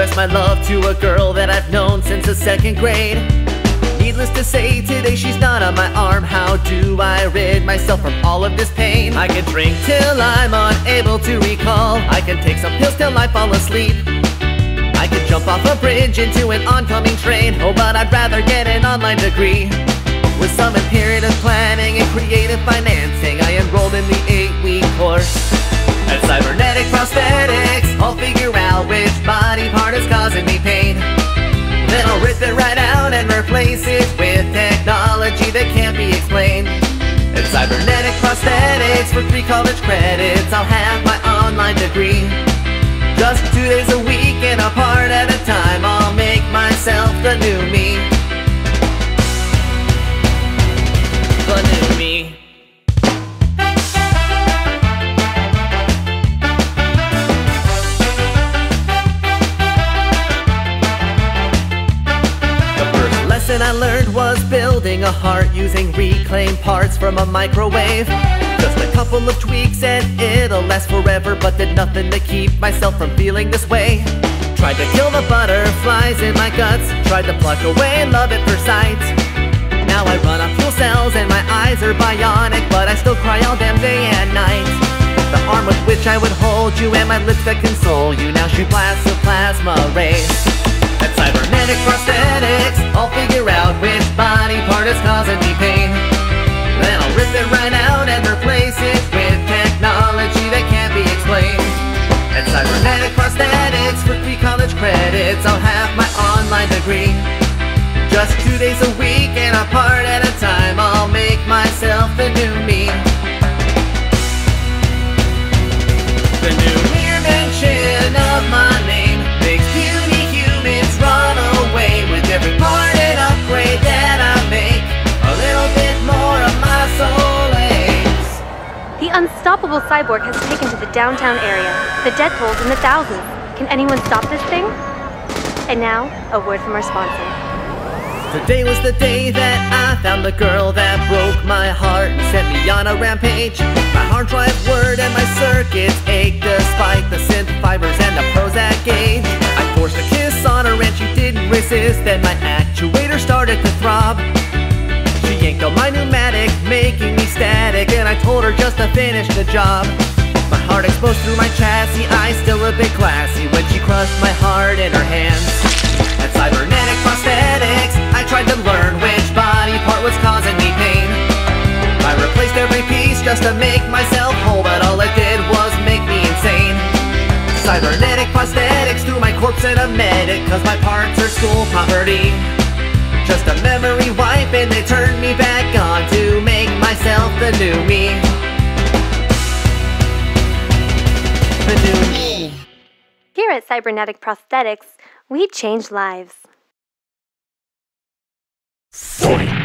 express my love to a girl that I've known since the second grade. Needless to say, today she's not on my arm. How do I rid myself from all of this pain? I can drink till I'm unable to recall. I can take some pills till I fall asleep. I can jump off a bridge into an oncoming train. Oh, but I'd rather get an online degree. With some imperative planning and creative financing, I enrolled in the eight-week course. At cybernetic causing me pain. Then I'll rip it right out and replace it with technology that can't be explained. At cybernetic prosthetics for three college credits, I'll have my online degree. Just two days a week and a part at a time, I'll make myself the new me. Lesson I learned was building a heart using reclaimed parts from a microwave. Just a couple of tweaks and it'll last forever, but did nothing to keep myself from feeling this way. Tried to kill the butterflies in my guts, tried to pluck away love at first sight. Now I run on fuel cells and my eyes are bionic, but I still cry all damn day and night. The arm with which I would hold you and my lips that console you now shoot blasts of plasma rays. At cybernetic prosthetics, causing me pain. Then I'll rip it right out and replace it with technology that can't be explained. At cybernetic prosthetics for three college credits, I'll have my online degree. Just two days a unstoppable cyborg has taken to the downtown area. The death toll's in the thousands. Can anyone stop this thing? And now, a whirred from our sponsor. Today was the day that I found the girl that broke my heart and sent me on a rampage. My hard drive word and my circuits ached despite the synth fibers and the Prozac gauge. I forced a kiss on her and she didn't resist. Then my just to finish the job. My heart exposed through my chassis, I still a bit classy when she crushed my heart in her hands. At cybernetic prosthetics, I tried to learn which body part was causing me pain. I replaced every piece just to make myself whole, but all it did was make me insane. Cybernetic prosthetics threw my corpse in a medic, cause my parts are school property. Just a memory wipe and they turned me back on to make myself the new me. The new me. Here at Cybernetic Prosthetics, we change lives. Fight!